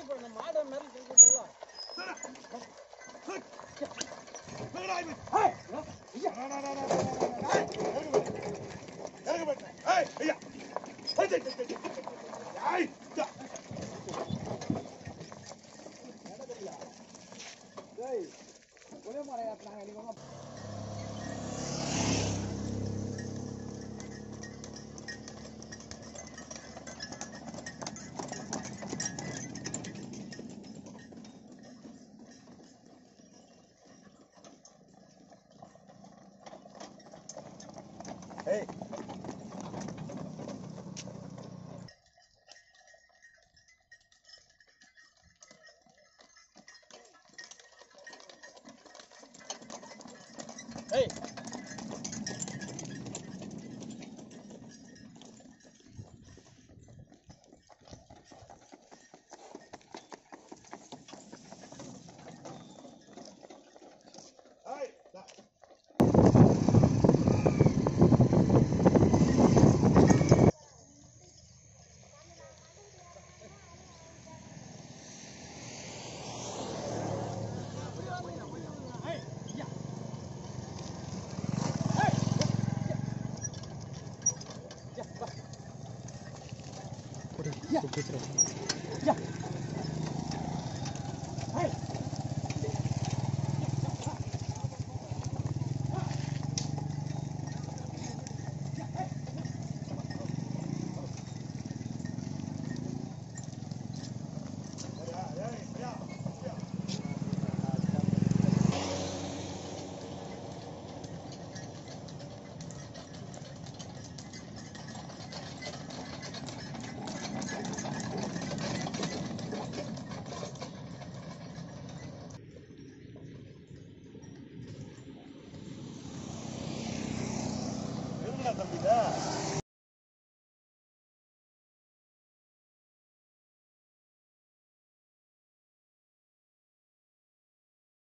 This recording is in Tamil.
சரி பண்ண மாடு மேல செஞ்சு சொல்லலாம் ஒரே முறையாட்டினாங்க Hey. 그래. 야. 겁니다.